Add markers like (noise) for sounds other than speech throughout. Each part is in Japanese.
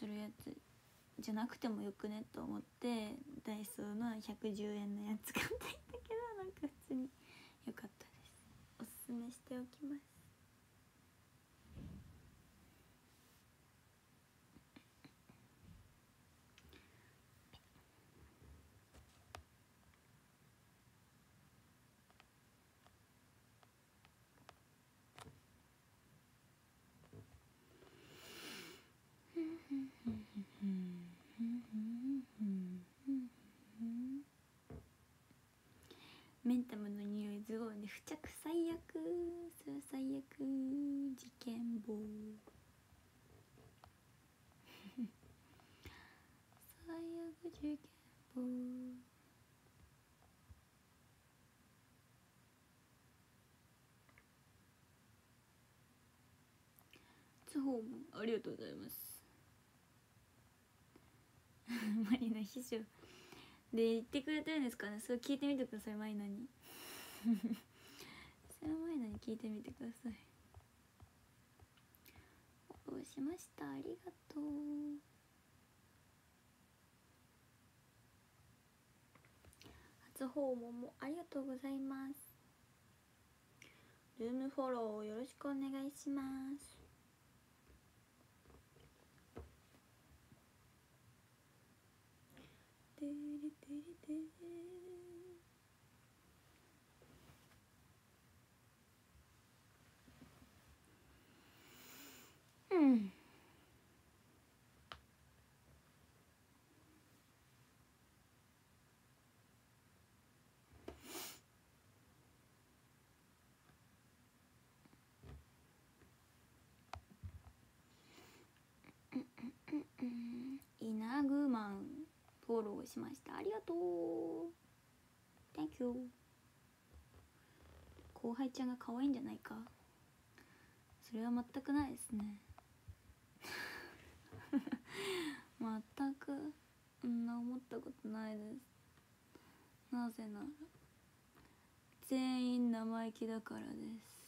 するやつじゃなくてもよくねと思ってダイソーの110円のやつ買っていたけどなんか普通に良かったです。おすすめしておきます。タムの匂いズボンで付着最悪それ最悪。事件簿。(laughs) 最悪事件簿。通報もありがとうございます。マリナ秘書。で言ってくれてるんですかね？それ聞いてみてくださいマイナに。(laughs) それはマイナに聞いてみてください。フォローしました。ありがとう。初訪問もありがとうございます。ルームフォローよろしくお願いします。てれてれてれうんイナグマンフォローしました。ありがとう。Thank you 後輩ちゃんが可愛いんじゃないか。それは全くないですね。(laughs) 全くそんな思ったことないです。なぜなら全員生意気だからです。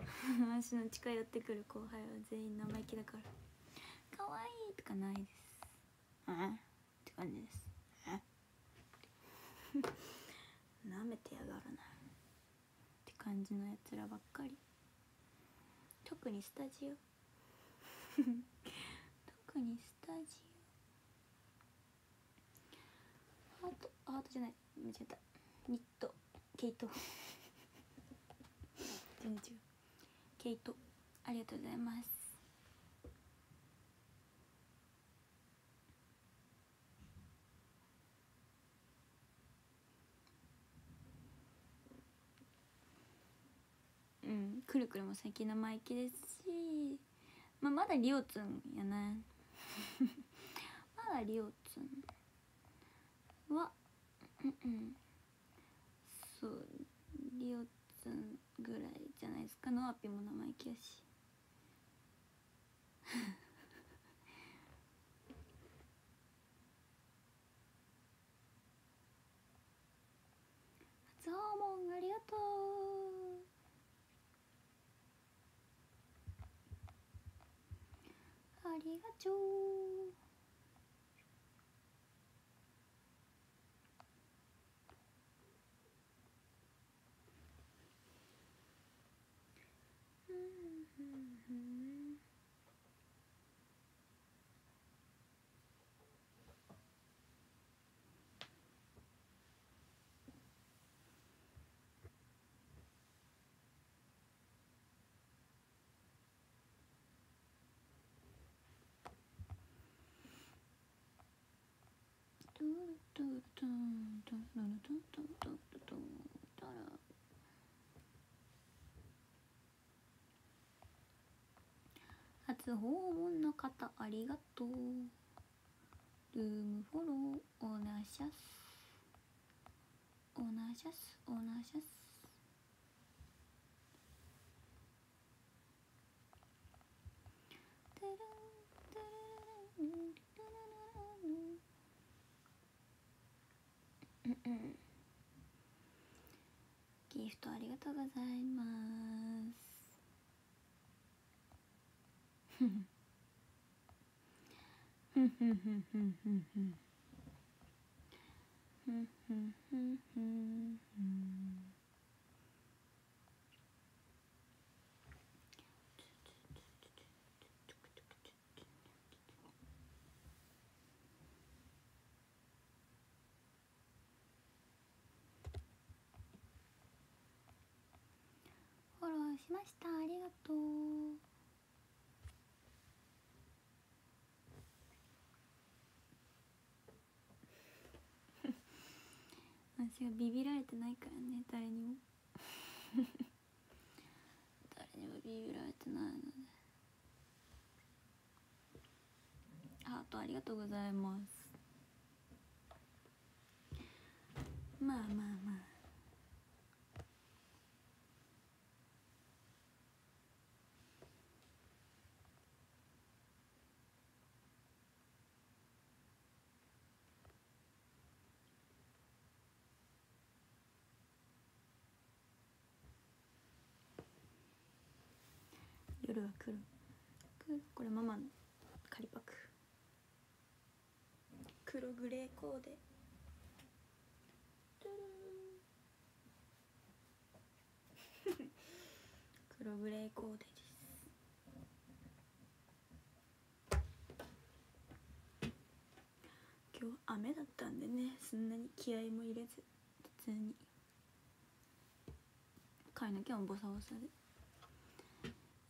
(laughs) 私の近寄ってくる後輩は全員生意気だから。可愛いとかないです。えって感じです。え？(laughs) なめてやがるな。って感じのやつらばっかり。特にスタジオ。(laughs) 特にスタジオ。ハートハートじゃない。間違えた。ニット。ケイト。(laughs) 全然違う。ケイト。ありがとうございます。うんくるくるも最近生意気ですし、まあ、まだリオツンやな。(laughs) まだリオツンはうんうん。そうリオツンぐらいじゃないですか。ノアピも生意気やし。(laughs) 初訪問ありがとう。ありがとうトゥルトゥルトゥントゥルトゥルトゥントゥルトゥルトゥンタラ初訪問の方ありがとうルームフォローおなしゃすおなしゃすおなしゃすんてるんてるんてるんうんうんギフトありがとうございます。んふんふんふんふんふんふんふんふんふんふん。ローしました。ありがとう。私はビビられてないからね誰にも。誰にもビビられてないので。ハートありがとうございます。まあまあまあ。夜は黒黒これママの仮パク。黒グレーコーデ。トゥルン。黒グレーコーデです。今日雨だったんでね。そんなに気合も入れず。普通に。髪の毛もボサボサで。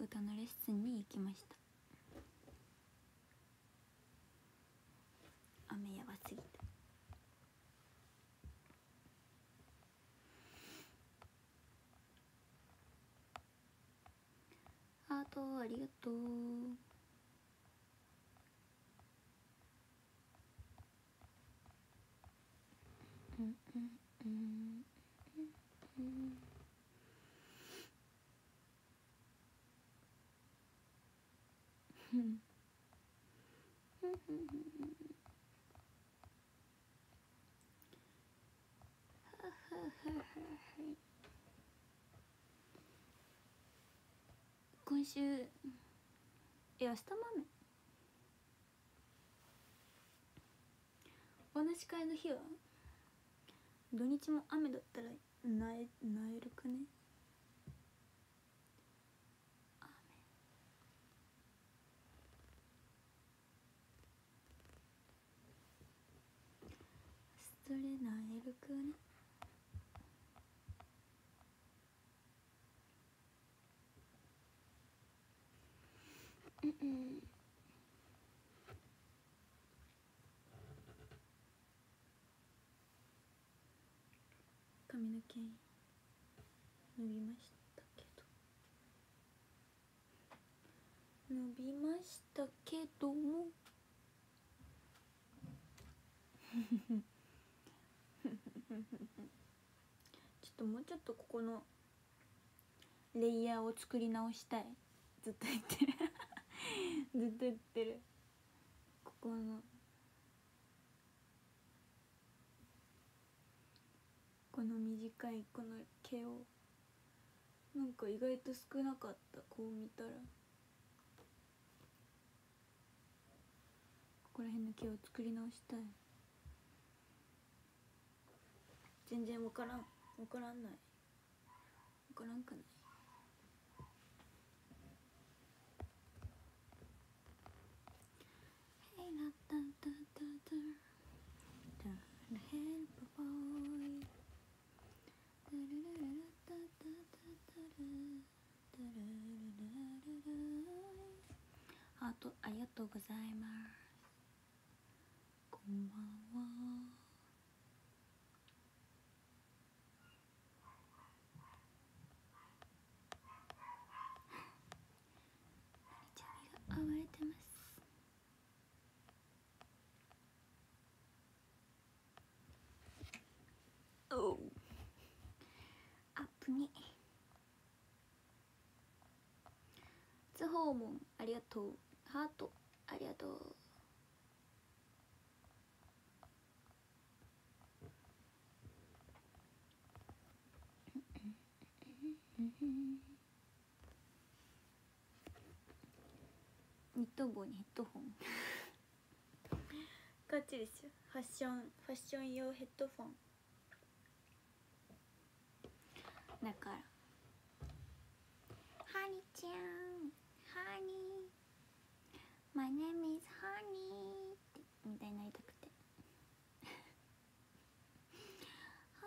歌のレッスンに行きました。雨やばすぎて。ハートありがとう。うんうんうんうん。今週え明日も雨お話し会の日は？土日も雨だったらなえなえるくね？それなえるくねうんうん髪の毛伸びましたけど。伸びましたけども。(laughs) ちょっともうちょっとここのレイヤーを作り直したい。ずっと言ってる。ずっと言ってる。ここの。この短いこの毛を。なんか意外と少なかった。こう見たら。ここら辺の毛を作り直したい。全然分からん分からんない。分からんかない。ハありがとうございますこんばんは訪問ありがとう。ハート。ありがとう。ニット帽にヘッドホン。ガチですよ。ファッションファッション用ヘッドフォン。だから。ハニーちゃんハニー My name is Honey. ってみたいになりたくて。ハ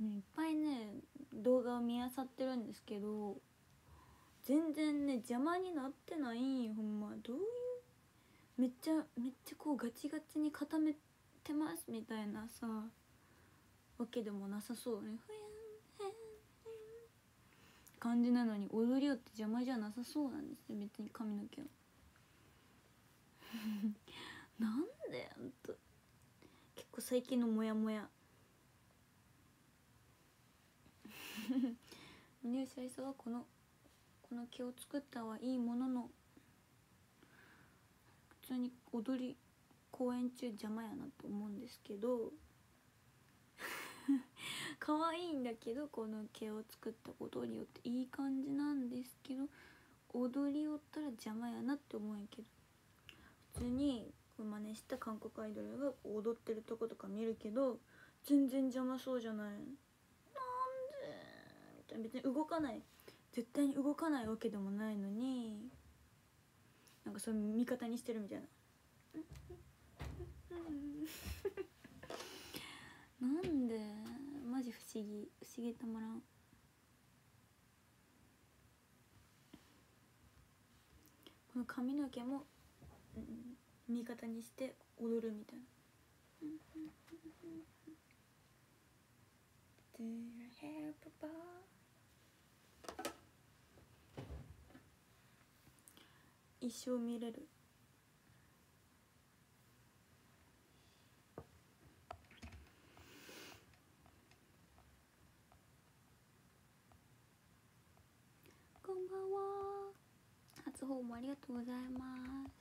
ニーねいっぱいね動画を見漁ってるんですけど全然ね邪魔になってないほんま。どういう？めっちゃめっちゃこうガチガチに固めてますみたいなさわけでもなさそうね。ふや感じなのに踊りよって邪魔じゃなさそうなんですよ別に髪の毛は。(laughs) なんでほんと。結構最近のモヤモヤ。入社さはこのこの毛を作ったはいいものの普通に踊り公演中邪魔やなと思うんですけど (laughs) 可愛いんだけどこの毛を作ったことによっていい感じなんですけど踊りよったら邪魔やなって思うんやけど。普通に真似した韓国アイドルが踊ってるとことか見るけど全然邪魔そうじゃない。なんでみたいな。別に動かない。絶対に動かないわけでもないのになんかそういう味方にしてるみたいな。なんでマジ不思議不思議たまらん。この髪の毛も、うん、味方にして踊るみたいな。Do you have a bar? 一生見れるばんは。初訪問ありがとうございます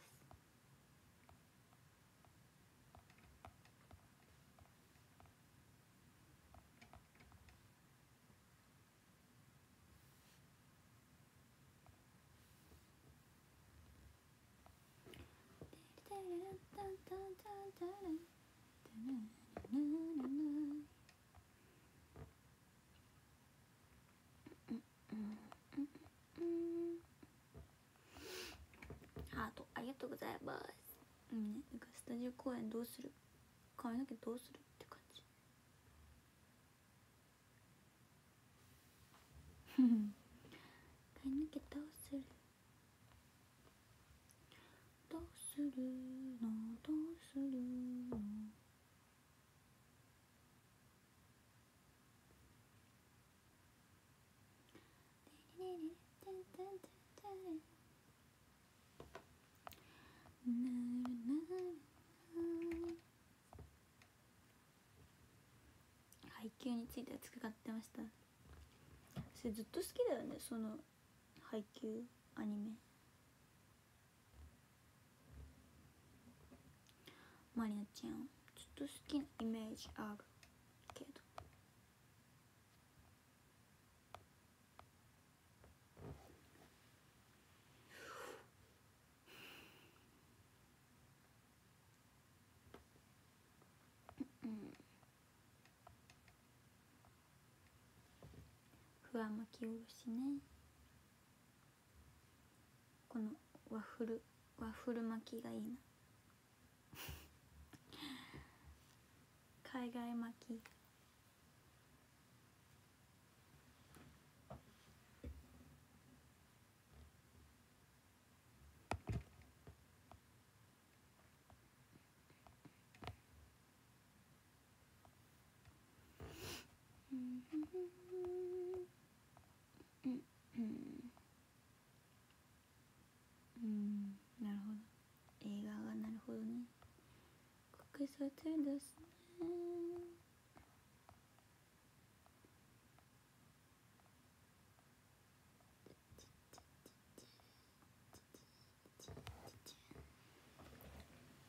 ハートありがとうございます。うんねなんかスタジオ公演どうする？髪の毛どうするって感じ。(laughs) 髪の毛どうする？どうするのどうするの配給について熱く語ってました。それずっと好きだよねその配給アニメ。マリナちゃんずっと好きなイメージあるけどうんふわ巻きおろしね。このワッフルワッフル巻きがいいな。(laughs) 海外巻きうんうんうんなるほど映画がなるほどね国ですね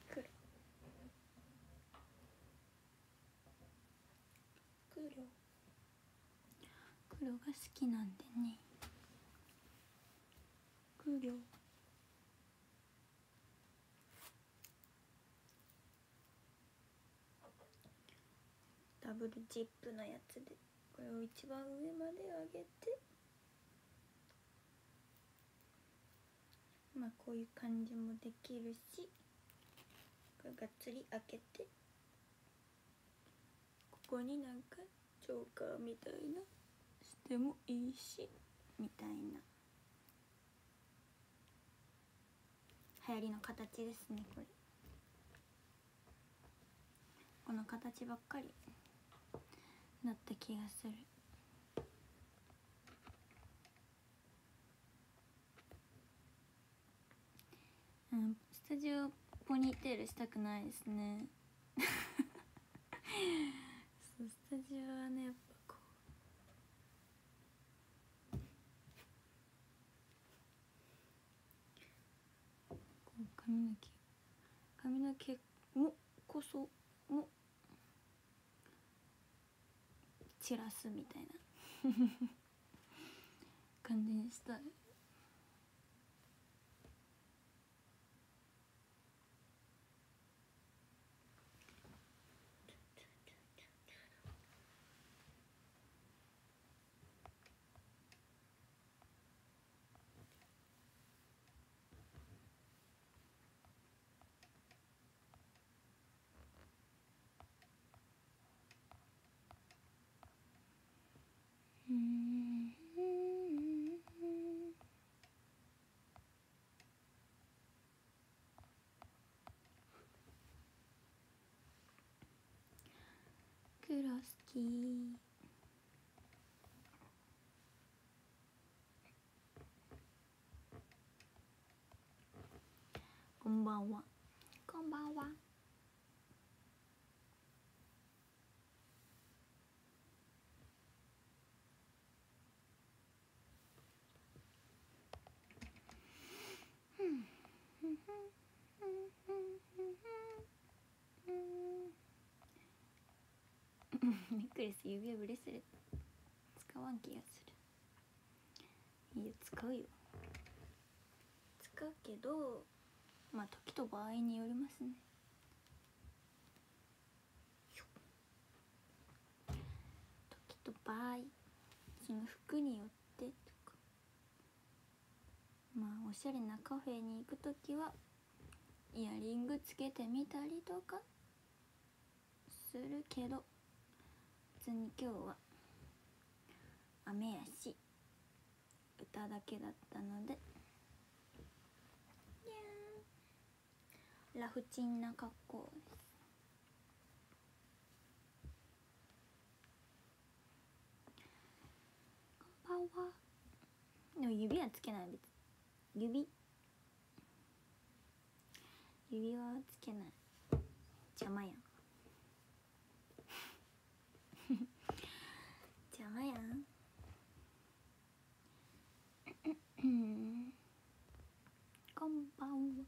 黒黒黒が好きなんでね黒ブルジップのやつでこれを一番上まで上げて。まあこういう感じもできるしこれがっつり開けて。ここになんかチョーカーみたいなしてもいいしみたいな。流行りの形ですねこれ。この形ばっかり。なった気がする。うんスタジオポニーテールしたくないですね。そうスタジオはねやっぱこう。こう髪の毛髪の毛もこそも散らすみたいな。(laughs) 感じにしたい黒好き。こんばんは。こんばんは。(laughs) ネックレス指輪ブレスレット使わん気がする。いや使うよ。使うけどまあ時と場合によりますね。時と場合その服によってとか。まあおしゃれなカフェに行く時はイヤリングつけてみたりとかするけど普通に今日は雨やし歌だけだったのでラフチンな格好です。こんばんは。でも指はつけない別指。指輪はつけない。邪魔やん。邪魔やんうんこんばんは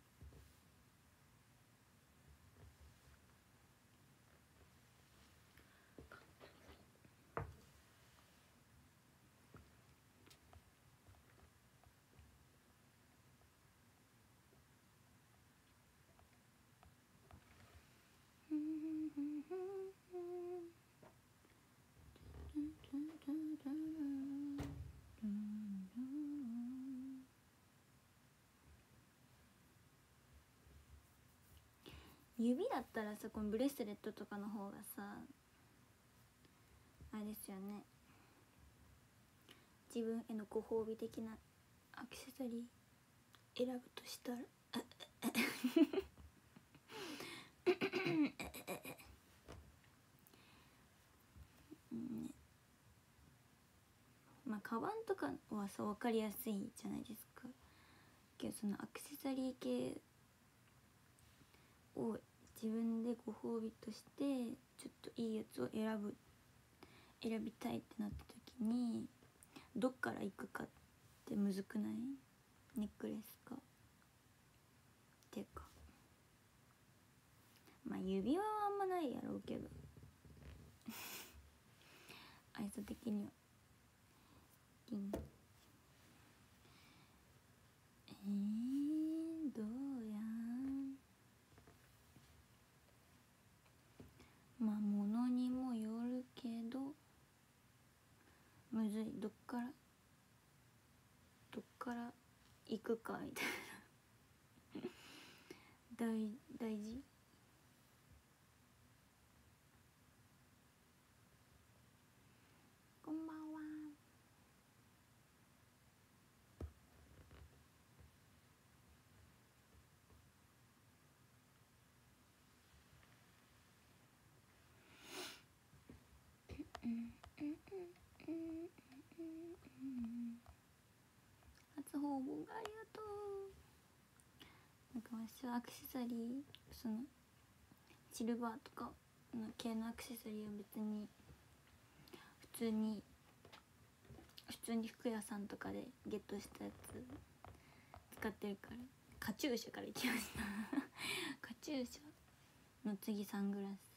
指だったらさこのブレスレットとかの方がさあれですよね。自分へのご褒美的なアクセサリー選ぶとしたら (laughs) うんねまあカバンとかはさ分かりやすいじゃないですか。けどそのアクセサリー系を自分でご褒美としてちょっといいやつを選ぶ選びたいってなった時にどっから行くかってむずくない？ネックレスか。っていうか。まあ指輪はあんまないやろうけど。(laughs) 愛想的には。キンえー、どうやまあものにもよるけどむずい。どっからどっから行くかみたいな。(laughs) 大大事？初訪問ありがとう。なんか私はアクセサリーそのシルバーとかの系のアクセサリーは別に普通に普通に服屋さんとかでゲットしたやつ使ってるからカチューシャからいきました。(laughs) カチューシャの次サングラス。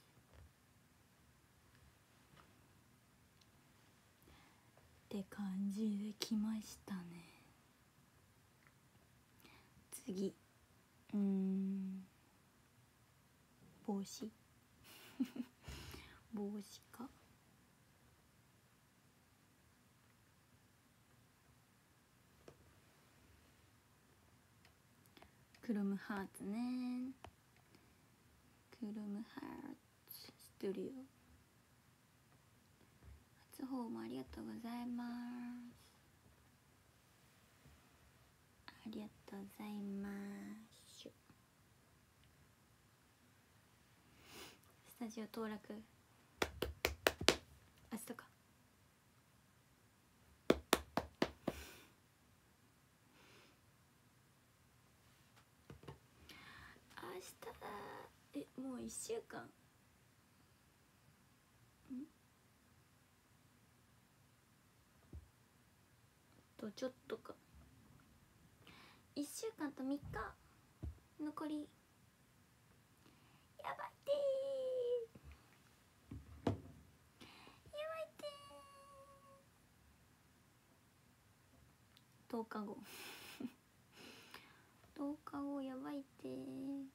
って感じで来ましたね。次。うん。帽子。(laughs) 帽子か。クロムハーツね。クロムハーツストリオ。初訪問ありがとうございます。ありがとうございます。スタジオ登録。明日か明日だ。えもう1週間。ん？とちょっとか。1週間と3日。残り。やばいてー。やばいてー。10日後。(laughs) 10日後やばいてー。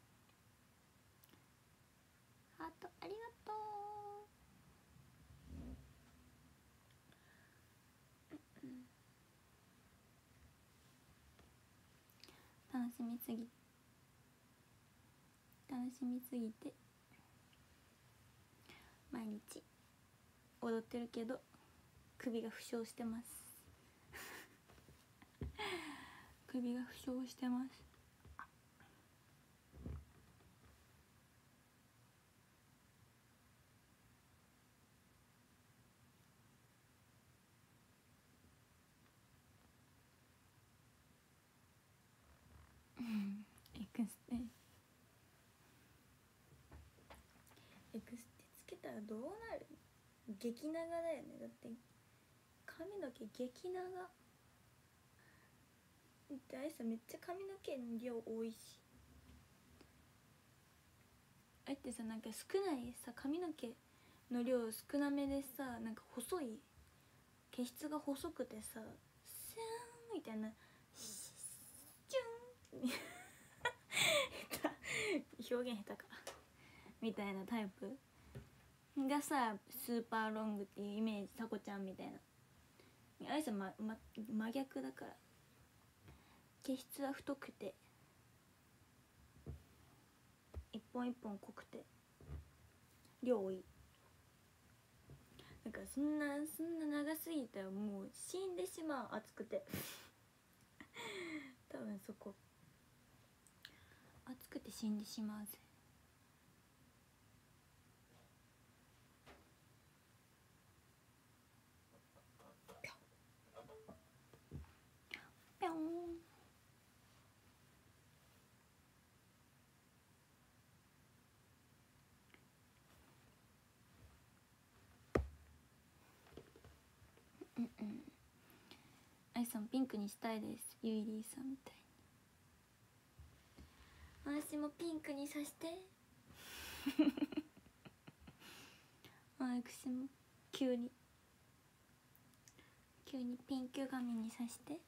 ハートありがとう。楽しみすぎ楽しみすぎて毎日踊ってるけど首が負傷してます。首が負傷してます (laughs) うんエクステエクステつけたらどうなる？激長だよね。だって髪の毛激長。であいさめっちゃ髪の毛の量多いし。あえってさなんか少ないさ髪の毛の量少なめでさなんか細い。毛質が細くてさスーンみたいな。シュン下 (laughs) 手表現下手かみたいなタイプがさスーパーロングっていうイメージタコちゃんみたいな。あいさま、ま、真逆だから。毛質は太くて。一本一本濃くて。量多い。だかそんなそんな長すぎたらもう死んでしまう。熱くて。多分そこ。熱くて死んでしまうぜ。ぴょん。うんうん。アイさんピンクにしたいです。ゆいりーさんみたいに。私もピンクにさして。(laughs) 私も急に。急にピンク髪にさして。(laughs)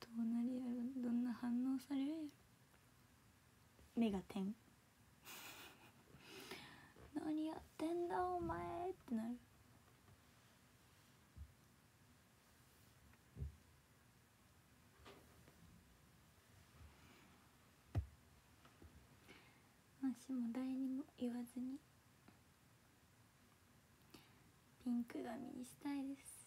どうなるやろどんな反応されるやろ？目が点。(laughs) 何やってんだお前ってなる話も誰にも言わずにピンク髪にしたいです。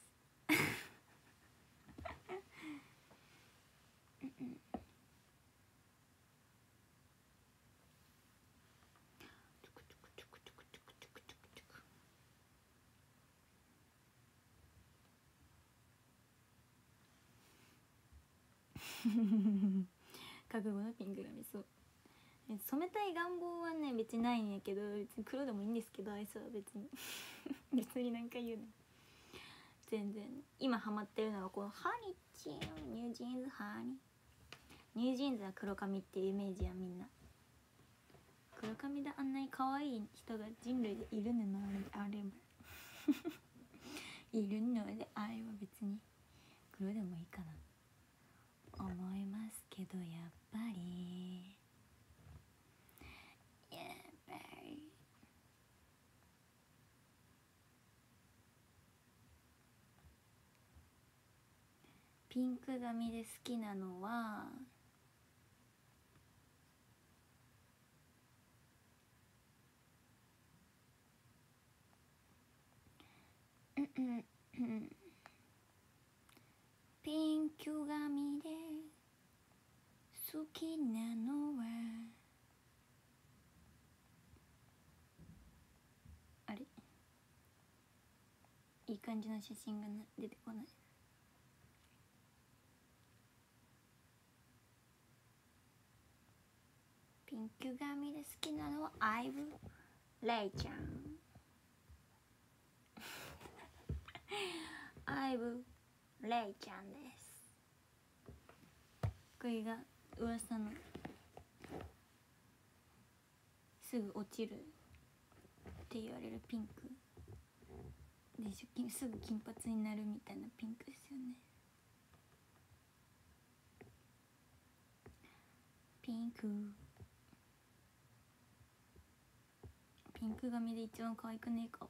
覚悟のピンク髪そう染めたい願望はね別にないんやけど別に黒でもいいんですけどアイスは別に。(laughs) 別になんか言うの全然。今ハマってるのはこのハニチー NewJeans ハニ NewJeans は黒髪っていうイメージやみんな。黒髪であんなに可愛い人が人類でいるのであれば (laughs) いるのであれば別に。黒でもいいかな。思いますけどやっぱりやっぱりピンク髪で好きなのはうんんん。ピンク髪で好きなのはあれ？いい感じの写真が出てこない。ピンク髪で好きなのはアイブレイちゃんアイブレイちゃんです。これが噂の。すぐ落ちるって言われるピンク。でしょすぐ金髪になるみたいなピンクですよね。ピンク。ピンク髪で一番可愛くねえか？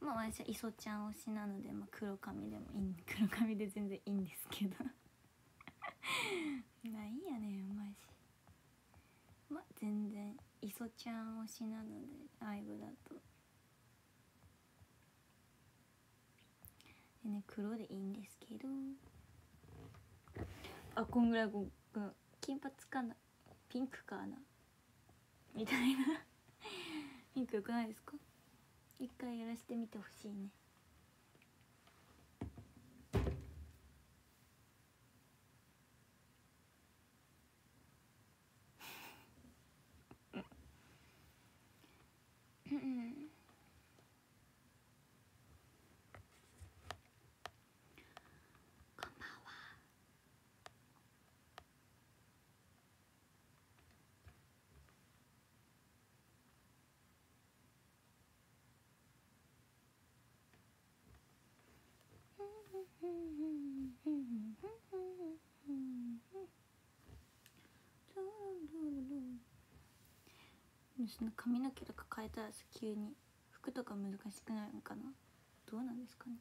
まあ私は磯ちゃん推しなので、まあ、黒髪でもいい (laughs) 黒髪で全然いいんですけど。(laughs) なんやねマジ。まあ全然磯ちゃん推しなのでライブだと。でね黒でいいんですけど。あこんぐらいこう金髪かな？ピンクかな？みたいな。(laughs) ピンクよくないですか？一回やらせてみてほしいね。その髪の毛とか変えたら急に服とか難しくなるのかな？どうなんですかね？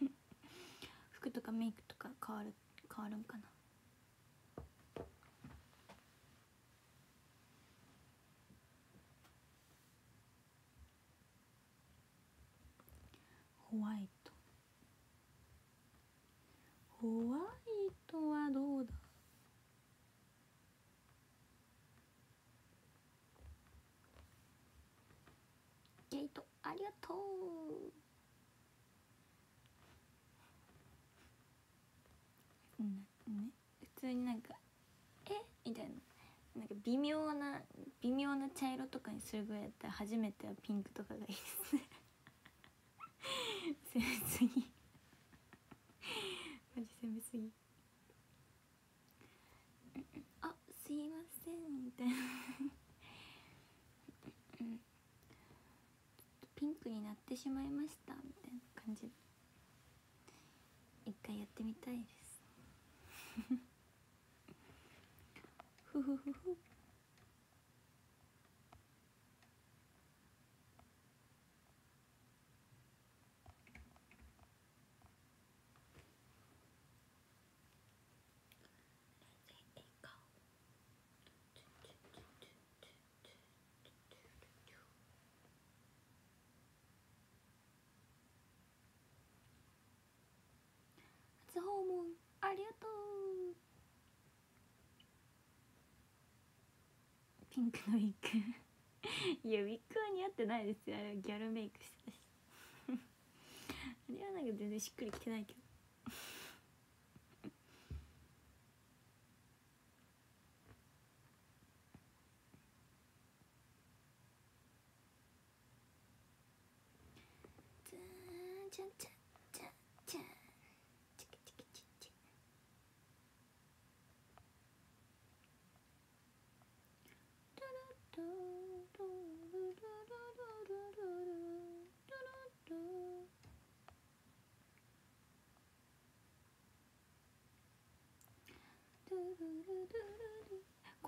(laughs) 服とかメイクとか変わる変わるんかなホワイトホワイトはどうだ？ゲートありがとう。ね。普通になんか「え？みたいな。なんか微妙な微妙な茶色とかにするぐらいだったら初めてはピンクとかがいいですね。(laughs) 攻めすぎマジ攻めすぎ。あすいませんみたいな。ピンクになってしまいましたみたいな感じで。一回やってみたいです。ふふふふ。ありがとう。ピンクのウィッグ。いやウィッグは似合ってないですよあれはギャルメイクしてたし。あれはなんか全然しっくりきてないけど。じゃんじゃんじゃんじゃん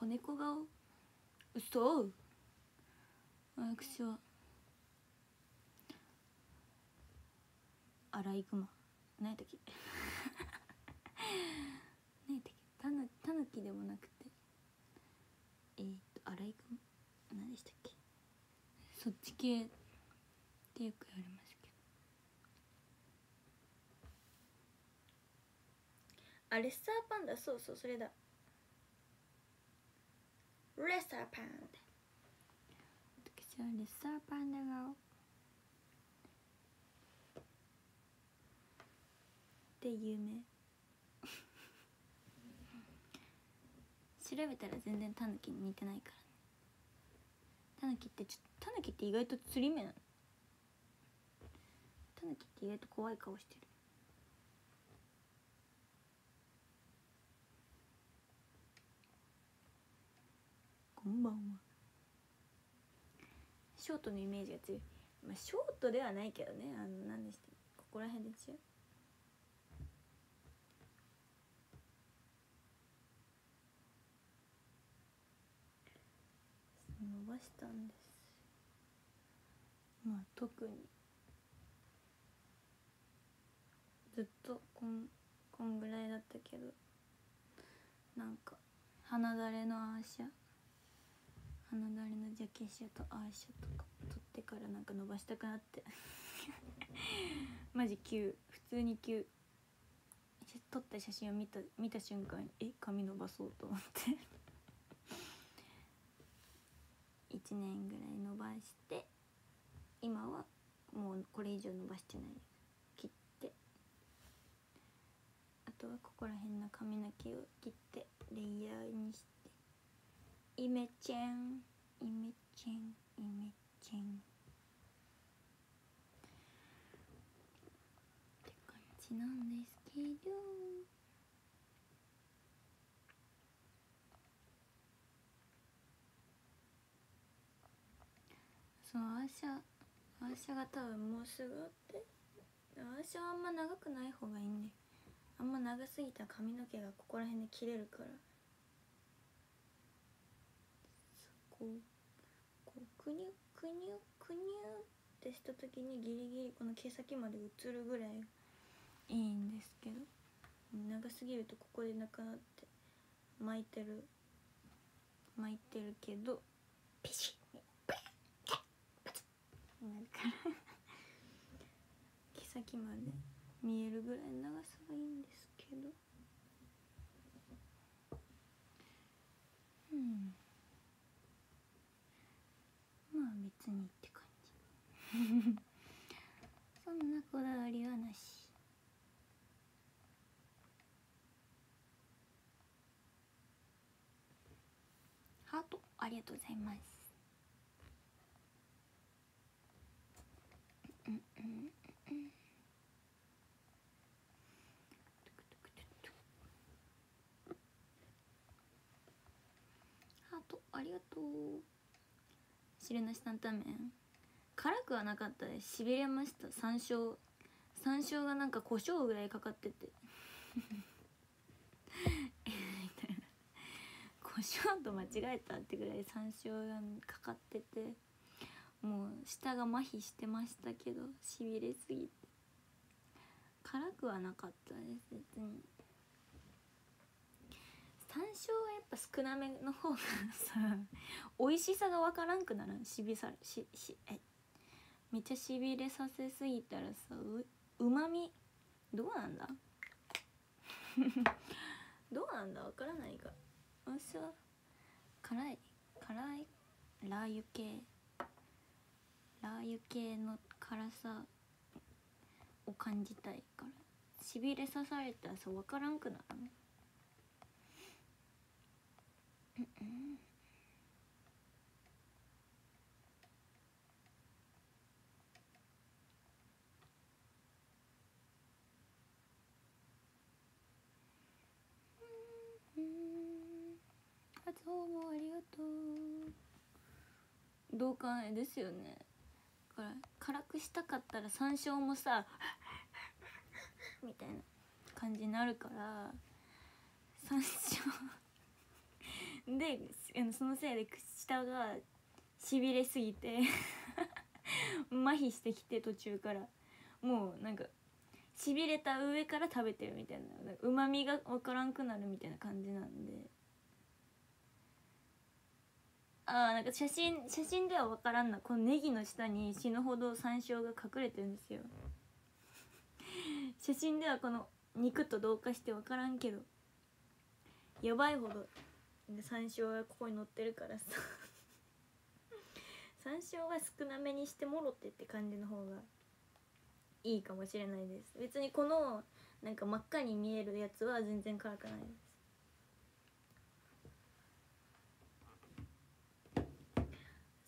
子猫顔？うそ私は。アライグマ何やったっけ？(laughs) 何やったっけ？タヌタヌキでもなくて。えー、っとアライグマ何でしたっけ？そっち系ってよく言われますけど。あレッサーパンダ。そうそうそれだ。レッサーパンダ私はレッサーパンダ顔で有名調べたら全然タヌキに似てないからね。タヌキってちょタヌキって意外と釣り目なの。タヌキって意外と怖い顔してるこんばんは。ショートのイメージが強い。まあショートではないけどね。あの何でしたここら辺で違う伸ばしたんです。まあ特に。ずっとこんこんぐらいだったけど。なんか鼻だれのアーシャ。鼻だれのジャケシャとアーシャとか取ってからなんか伸ばしたくなって。(laughs) マジ急普通に急。撮った写真を見た見た瞬間え髪伸ばそうと思って。(laughs) 1年ぐらい伸ばして今はもうこれ以上伸ばしてない。切って。あとはここら辺の髪の毛を切ってレイヤーにして。イメチェン。イメチェン。イメチェン。って感じなんですけど。そうアーシャアーシャが多分もうすぐあって。アーシャはあんま長くない方がいいんで。あんま長すぎたら髪の毛がここら辺で切れるから。こうこうくにゅくにゅくにゅってした時にギリギリこの毛先まで映るぐらいいいんですけど長すぎるとここでなくなって巻いてる巻いてるけどピシッなるから毛先まで見えるぐらいの長さがいいんですけど。うん。まあ別にって感じ。(laughs) そんなこだわりはなし。ハートありがとうございます。ハートありがとう。汁なし担々麺辛くはなかったです。しびれました。山椒。山椒がなんか胡椒ぐらいかかってて。みたいな。胡椒と間違えたってぐらい山椒がかかってて。もう舌が麻痺してましたけどしびれすぎて。辛くはなかったです別に。山椒はやっぱ少なめの方がさ美味しさがわからんくならんしびさししえめっちゃしびれさせすぎたらさうまみどうなんだ？(laughs) どうなんだ？わからないが私は辛い辛いラー油系。ラー油系の辛さを感じたいから。しびれ刺されたらさ分からんくなるのうんうんあどうもありがとう。同感ですよね。だから辛くしたかったら山椒もさ (laughs) みたいな感じになるから山椒であのそのせいで下がしびれすぎて (laughs) 麻痺してきて途中から。もうなんかしびれた上から食べてるみたいな。うまみが分からんくなるみたいな感じなんで。あーなんか写真写真では分からんな。このネギの下に死ぬほど山椒が隠れてるんですよ。写真ではこの肉と同化して分からんけどやばいほど山椒がここに乗ってるからさ。(laughs) 山椒は少なめにしてもろってって感じの方がいいかもしれないです。別にこのなんか真っ赤に見えるやつは全然辛くないです。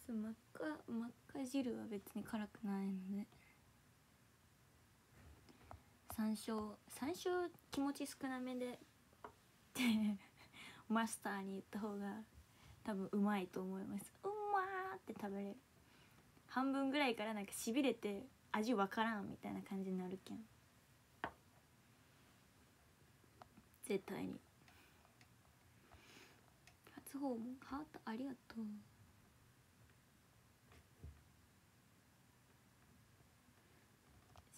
そう真っ赤真っ赤汁は別に辛くないので。山椒山椒気持ち少なめで。っ (laughs) てマスターに言った方が多分うまいと思います。うまーって食べれる。半分ぐらいからなんかしびれて味わからんみたいな感じになるけん。絶対に。初訪問ハートありがとう。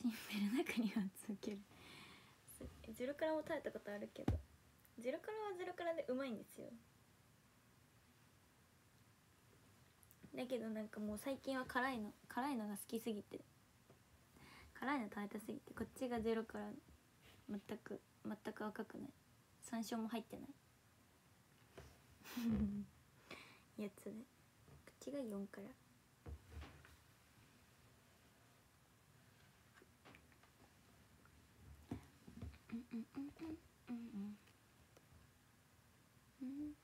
シンプルな国は続ける。ゼロからも食べたことあるけど。ゼロからはゼロからでうまいんですよ。だけどなんかもう最近は辛いの辛いのが好きすぎて。辛いの食べたすぎてこっちがゼロから全く全く赤くない。山椒も入ってない。(laughs) やつで。こっちが4からうんうんうんうんうんうん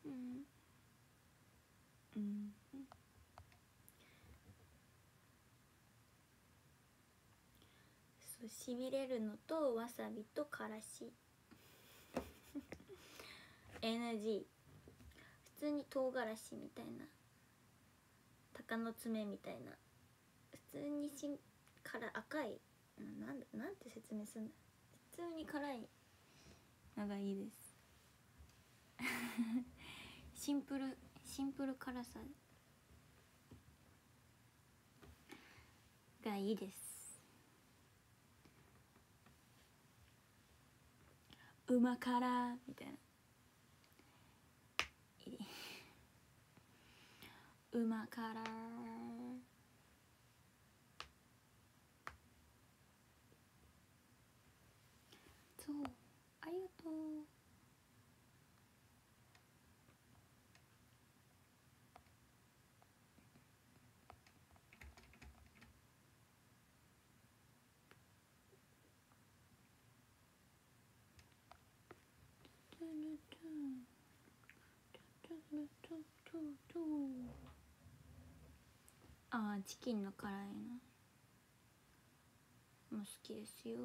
うん。うん。そうしびれるのとわさびとからし NG 普通に唐辛子みたいな鷹の爪みたいな普通にしん。から赤いななん。だなん。て説明するん。だ普通に辛いのがいいです (laughs) シンプルシンプル辛さ。がいいです。うま辛。みたいな。いい。うま辛。そう。ありがとう。ああチキンの辛いの。も好きですよ。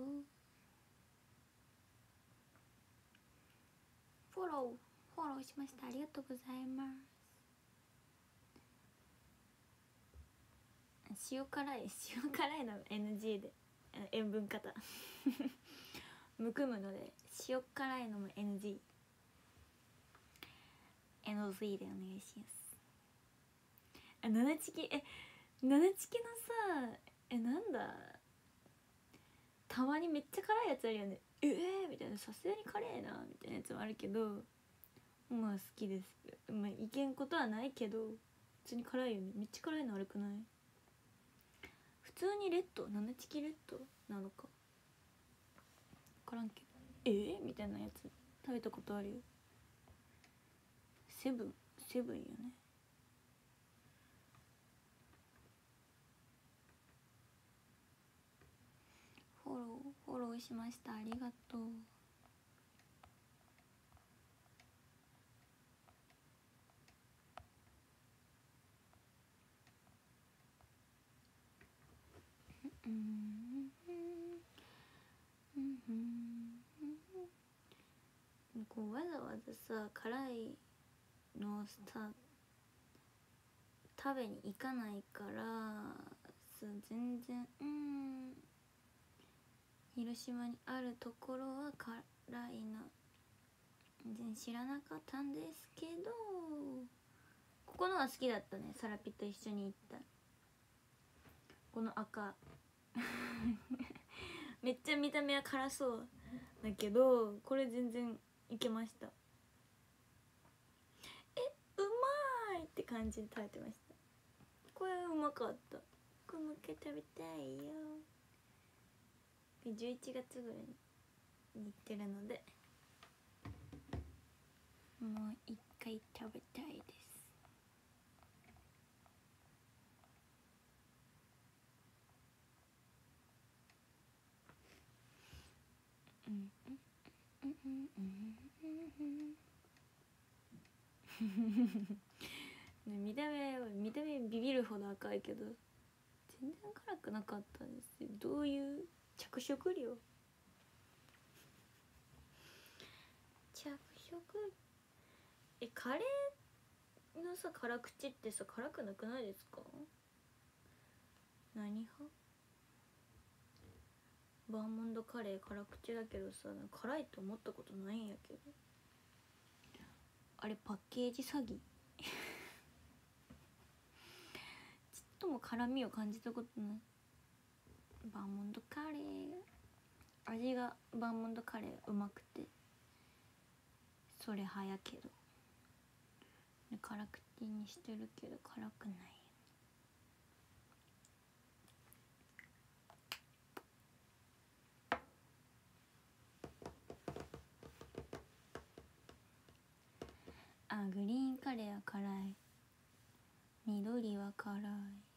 フォローフォローしました。ありがとうございます。塩辛い塩辛いの。NG で。塩分過多 (laughs) むくむので塩辛いのも NG NG でお願いします。あ七チキえ七チキのさえなんだ？たまにめっちゃ辛いやつあるよね。ええー、みたいな。さすがに辛いなみたいなやつもあるけどまあ好きです。まあいけんことはないけど普通に辛いよね。めっちゃ辛いの悪くない？普通にレッド？七チキレッドなのか？分からんけど。えー、みたいなやつ食べたことあるよ。セブンセブンよね。フォローフォローしました。ありがとう。こうわざわざさ辛いのさ食べに行かないからさ全然うん広島にあるところは辛いの全然知らなかったんですけどここのは好きだったねサラピと一緒に行った。この赤。(laughs) めっちゃ見た目は辛そうだけどこれ全然いけましたえうまいって感じで食べてました。これうまかった。これもう一回食べたいよ。11月ぐらいに行ってるので。もう一回食べたいですね見た目見た目ビビるほど赤いけど全然辛くなかったですよ。どういう着色料？着色？えカレーのさ辛口ってさ辛くなくないですか？何派？バーモンドカレー辛口だけどさ辛いと思ったことないんやけど。あれパッケージ詐欺？とも辛みを感じたことない。バーモンドカレー。味がバーモンドカレーうまくて。それ早けど。辛口にしてるけど辛くない。あグリーンカレーは辛い。緑は辛い。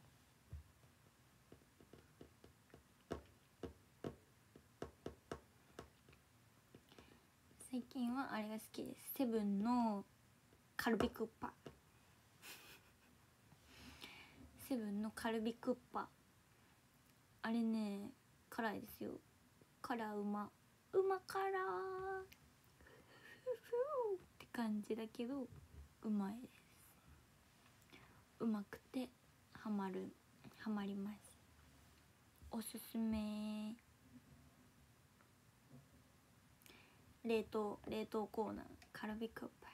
最近はあれが好きです。セブンのカルビクッパ。(laughs) セブンのカルビクッパ。あれね辛いですよ。辛うま。うま辛。(laughs) って感じだけどうまいです。うまくてハマるハマります。おすすめ。冷凍冷凍コーナーカルビクッパ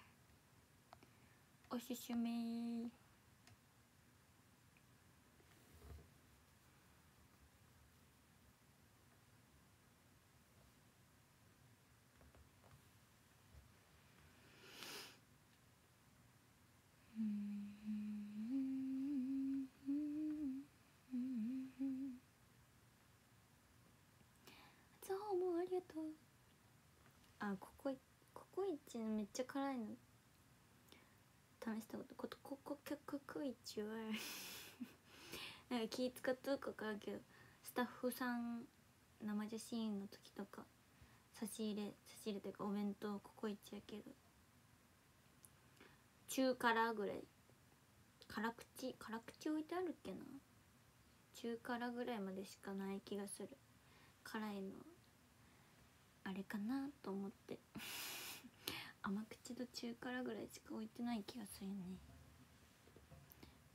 おすすめ。どうもありがとうあここココイチめっちゃ辛いの。試したことことコココココイチはなんか気使っとるか分からんけどスタッフさん生写真の時とか差し入れ差し入れというかお弁当ココイチやけど中辛ぐらい。辛口辛口置いてあるっけな。中辛ぐらいまでしかない気がする。辛いの。あれかなと思って。(laughs) 甘口と中辛ぐらいしか置いてない気がするね。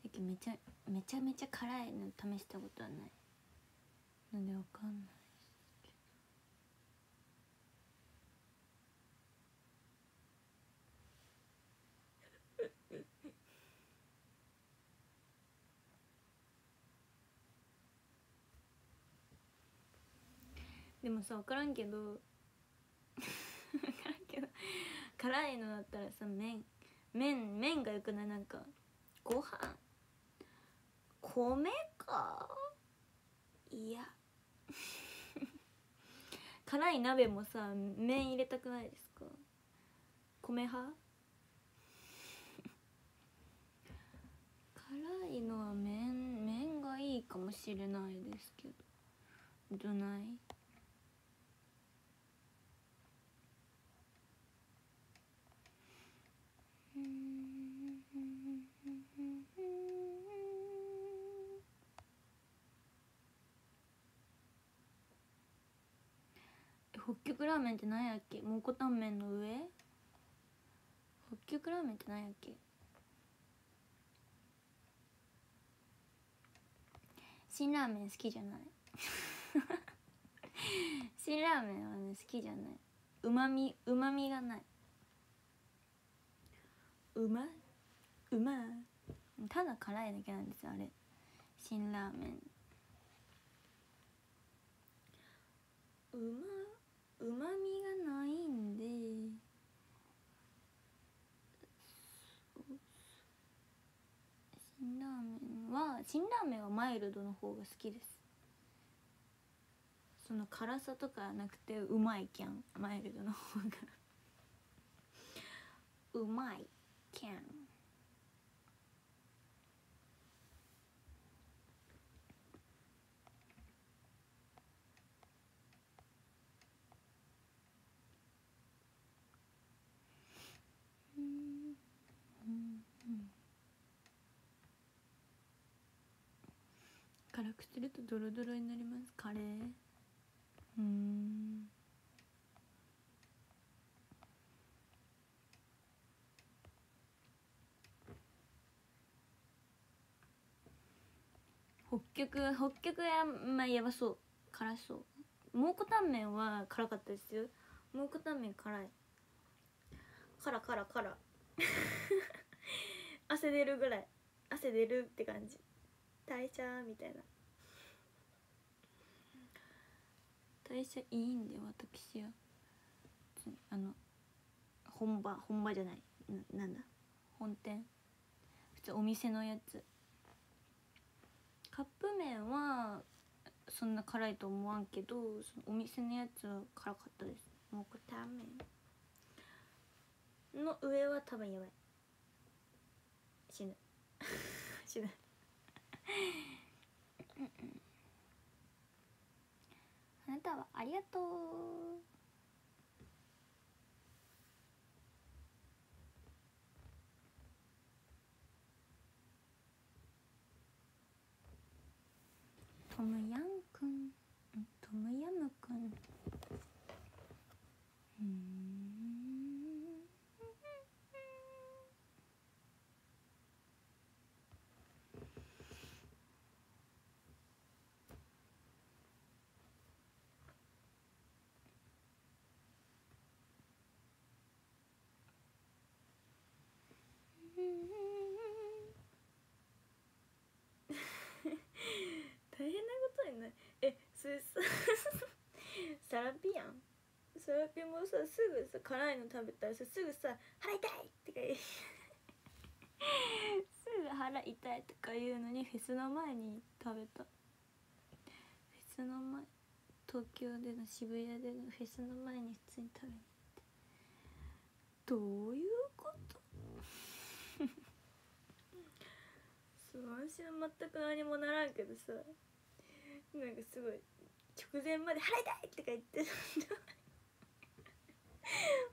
だけどめちゃめちゃめちゃ辛いの試したことはない。のでわかんないでもさ分からんけど。(laughs) 分からんけど。辛いのだったらさ麺。麺麺がよくない？なんかご飯？米か？いや。(laughs) 辛い鍋もさ麺入れたくないですか？米派？辛いのは麺麺がいいかもしれないですけど。どない？北極ラーメンって何やっけ？蒙古タンメンの上？北極ラーメンって何やっけ？辛ラーメン好きじゃない。(laughs) 辛ラーメンはね好きじゃない。うまみうまみがない。うまうまただ辛いだけなんですよあれ。辛ラーメン。うまうまみがないんで。辛ラーメンは辛ラーメンはマイルドの方が好きです。その辛さとかなくてうまいキャン。マイルドの方が。うまい。キャン辛くするとドロドロになりますカレーうん北極北極はまあやばそう。辛そう。蒙古タンメンは辛かったですよ。蒙古タンメン辛い。辛辛辛。(laughs) 汗出るぐらい。汗出るって感じ。代謝みたいな。代謝いいんで私は。あの本場本場じゃない。ななんだ。本店。普通お店のやつ。カップ麺はそんな辛いと思わんけどそのお店のやつは辛かったです。もうこれタンメン。の上は多分やばい。死ぬ。(laughs) 死ぬ。あなたはありがとうムヤンくんトムヤムくんうん。大変なことになるえそれさサラピやん。サラピもさすぐさ辛いの食べたらさすぐさ「腹痛い!」ってか言う。(laughs) すぐ腹痛いとか言うのにフェスの前に食べた。フェスの前東京での渋谷でのフェスの前に普通に食べに行って。どういうこと？(laughs) そう私は全く何もならんけどさ。なんかすごい直前まで「払いたい!」とか言って。(laughs)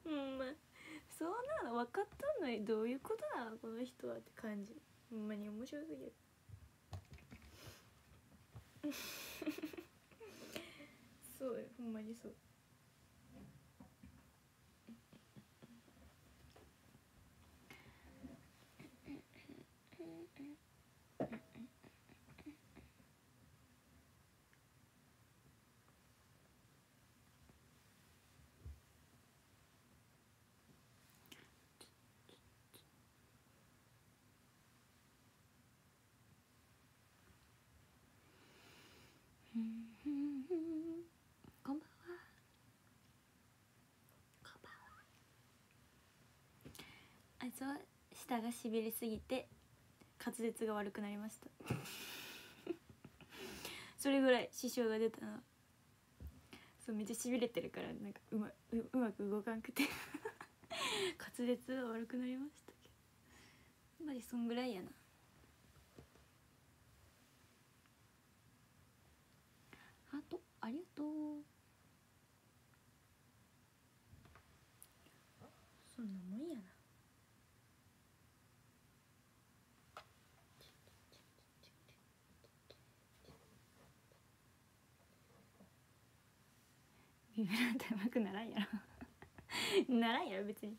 ほんま。そんなの。分かったのにどういうことなのこの人はって感じ。ほんまに面白すぎる。(laughs) そうよ。ほんまにそう。あいつは舌がしびれすぎて滑舌が悪くなりました。(laughs) それぐらい支障が出たなそうめっちゃしびれてるからなんかうまううまく動かんくて。(laughs) 滑舌が悪くなりましたけど。マジそんぐらいやなハートありがとうそんなもんやなビブラートうまくならんやろ。(laughs) ならんやろ別に。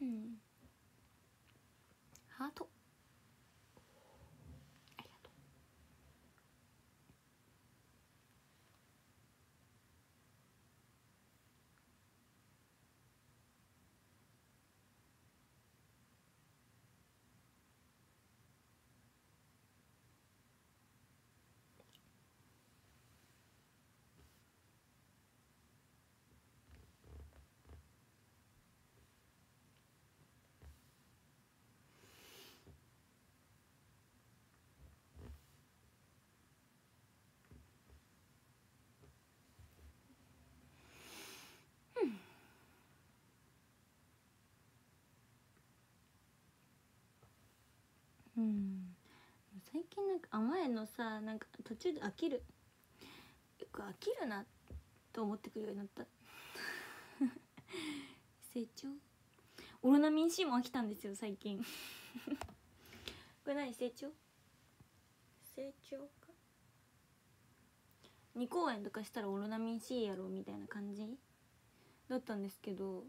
うん。ハート。うん。最近なんか甘いのさなんか途中で飽きる。よく飽きるなと思ってくるようになった。(laughs) 成長。オロナミン C も飽きたんですよ最近。(laughs) これ何成長？成長か。2公演とかしたらオロナミン C やろうみたいな感じ？だったんですけど。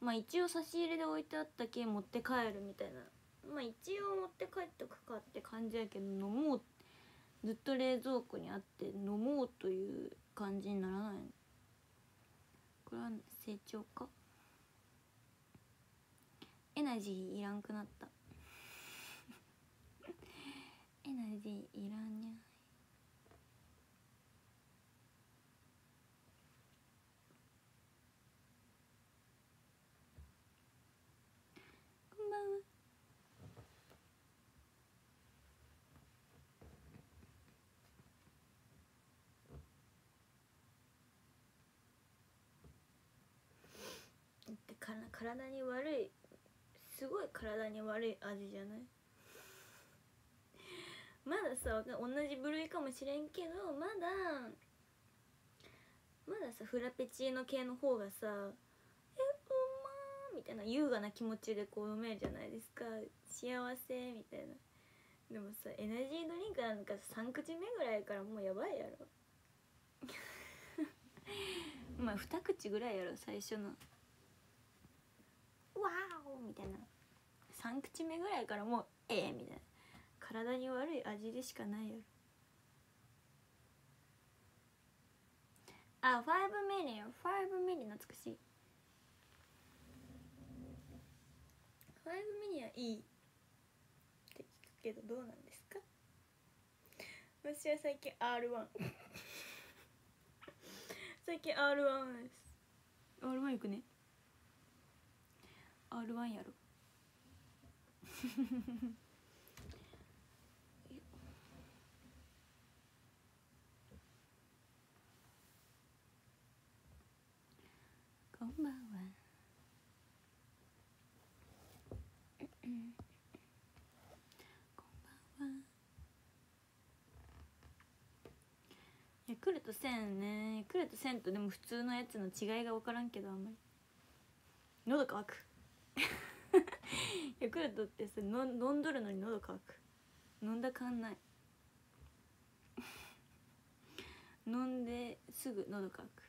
まあ一応差し入れで置いてあったけ持って帰るみたいなまあ一応持って帰っとくかって感じやけど飲もうずっと冷蔵庫にあって飲もうという感じにならないこれは成長か？エナジーいらんくなった。(laughs) エナジーいらんにゃいこんばんはだってから体に悪いすごい体に悪い味じゃない？(laughs) まださ同じ部類かもしれんけどまだまださフラペチーノ系の方がさ「えうま？ー」みたいな優雅な気持ちでこう飲めるじゃないですか。幸せみたいな。でもさエナジードリンクなんか3口目ぐらいからもうやばいやろ。(laughs) まあ2口ぐらいやろ最初の「ワーオ!」みたいな。3口目ぐらいからもう「ええー」みたいな。体に悪い味でしかないやろあファイブミリファイブミリ懐かしい。ファイブミリはいいって聞くけどどうなんですか？私は最近 R1 (laughs) 最近 R1 です。R1 行くね R1 やろ。こんばんは。こんばんは。ヤクルト1000ね。ヤクルト1000とでも普通のやつの違いが分からんけどあんまり。喉乾く。(laughs) ヤクルトってさの飲んどるのに喉乾く。飲んだ感ない。(laughs) 飲んですぐ喉乾く。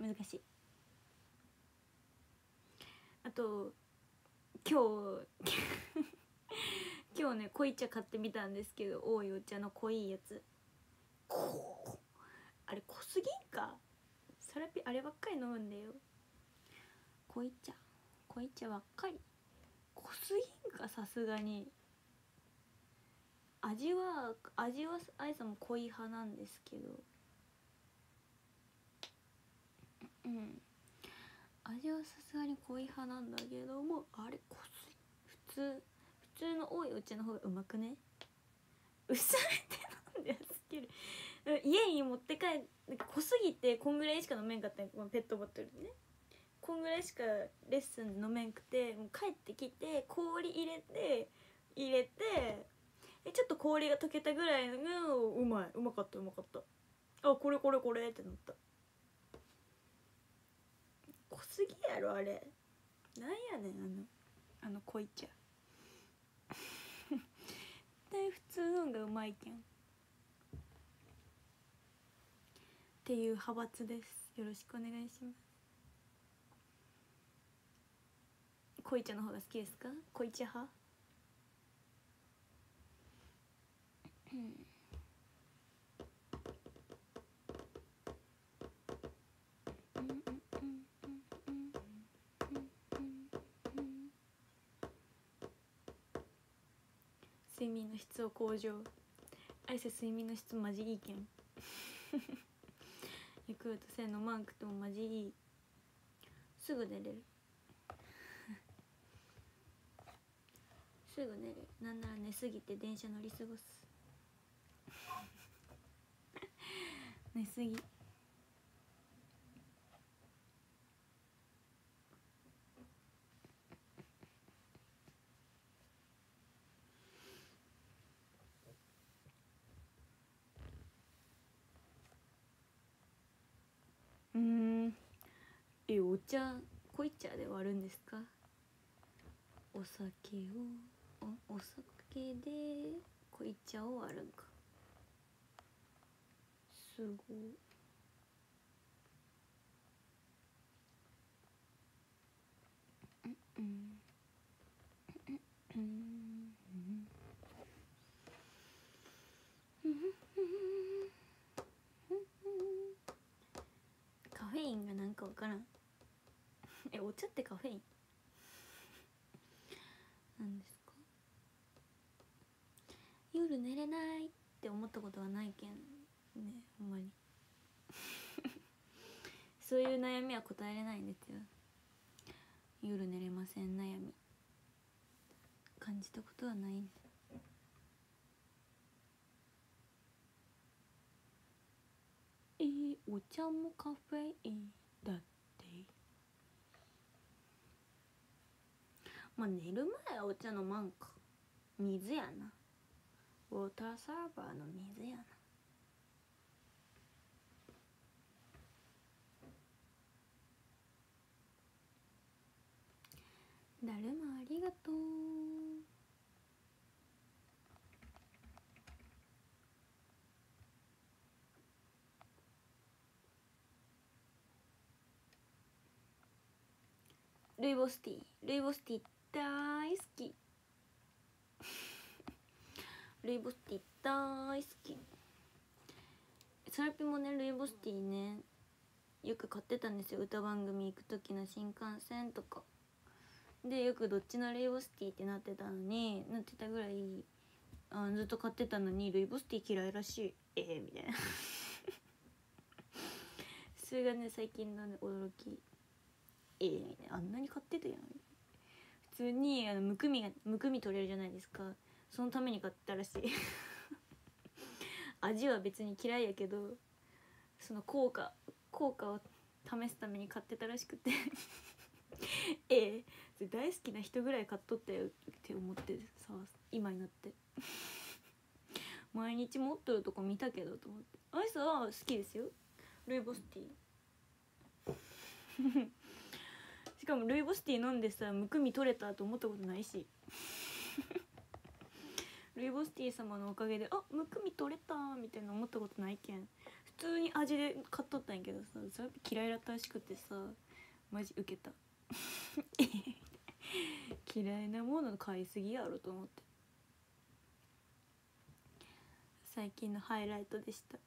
難しい。あと今日 (laughs) 今日ね濃い茶買ってみたんですけど多いお茶の濃いやつ。あれ濃すぎんか？サラピあればっかり飲むんだよ。濃い茶濃い茶ばっかり。濃すぎんかさすがに。味は味はあいさんも濃い派なんですけど。うん。味はさすがに濃い派なんだけどもあれ濃すぎ普通普通の多いお茶の方がうまくね？薄めて飲んで安ける家に持って帰なんか濃すぎてこんぐらいしか飲めんかったんこのペットボトルでね。こんぐらいしかレッスンで飲めんくてもう帰ってきて氷入れて入れてえちょっと氷が溶けたぐらいのうまいうまかったうまかった。あこれこれこれってなった。濃すぎやろあれ。なんやねんあのあの濃い茶。絶対普通のがうまいけん。っていう派閥です。よろしくお願いします。濃茶の方が好きですか？濃茶派？睡眠の質を向上。あいせ睡眠の質マジいいけん。(laughs) ヤクルト1000のマンクともマジいい。すぐ寝れる。すぐ寝るなんなら寝すぎて電車乗り過ごす。(laughs) 寝すぎ。うん。えお茶濃い茶で割るんですか？お酒を。お酒で濃い茶を割るんか。すごい。カフェインがなんかわからん。えお茶ってカフェイン？なんです夜寝れないって思ったことはないけんねほんまに。(laughs) そういう悩みは答えれないんですよ。夜寝れません悩み。感じたことはないんで。すえー、お茶もカフェインだって？まあ寝る前はお茶飲まんか。水やな。ウォーターサーバーの水やな。誰もありがとう。ルイボスティー。ルイボスティー大好き。ルイボスティー大好き。サラピもねルイボスティーねよく買ってたんですよ。歌番組行く時の新幹線とか。でよくどっちのルイボスティーってなってたのになってたぐらいあずっと買ってたのにルイボスティー嫌いらしい。ええー、みたいな。(laughs) それがね最近のね驚き。ええー、みたいな。あんなに買ってたやん。普通にあのむくみがむくみ取れるじゃないですか。そのために買ったらしい。味は別に嫌いやけどその効果効果を試すために買ってたらしくて。ええ。大好きな人ぐらい買っとったよって思ってさ今になって。毎日持っとるとこ見たけどと思って。アイスは好きですよ。ルイボスティー。(laughs) しかもルイボスティー飲んでさむくみ取れたと思ったことないし。ルイボスティー様のおかげであむくみ取れたみたいな思ったことないけん。普通に味で買っとったんやけどさそれ嫌いだったらしくてさマジウケた。(laughs) 嫌いなもの買いすぎやろと思って。最近のハイライトでした。(laughs)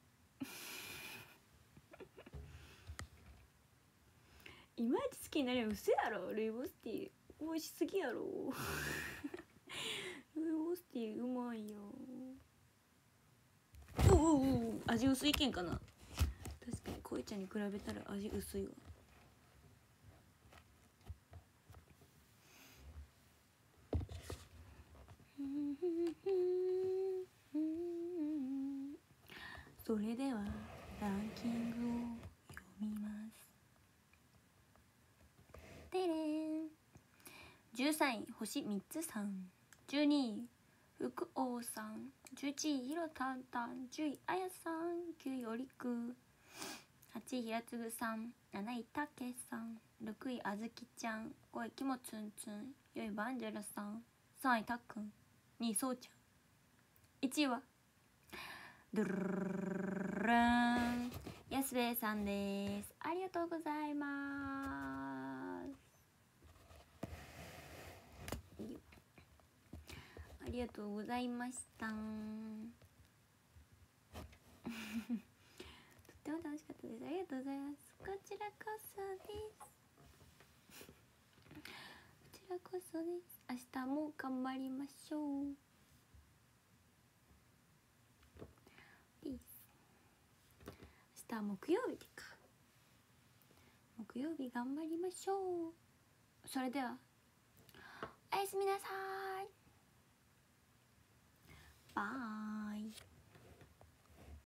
いまいち好きになるの嘘やろ。ルイボスティー美味しすぎやろ。ルイボスティーうまいよおお味薄いけんかな。確かに濃い茶に比べたら味薄いわ。それではランキングを読みます。てれん。13位星3つさん。12位福王さん。11位ひろたん。たん10位あやさん。9位おりく8位ひらつぐさん。7位たけさん。6位あずきちゃん。5位きもつんつん。4位バンジェラさん。3位たっくん。2位そうちゃん。1位はドゥルルルルン安兵衛さんですありがとうございますありがとうございました。とっても楽しかったです。ありがとうございます。こちらこそです。こちらこそです明日も頑張りましょう。ピース明日は木曜日でか。木曜日頑張りましょう。それではおやすみなさい。Bye.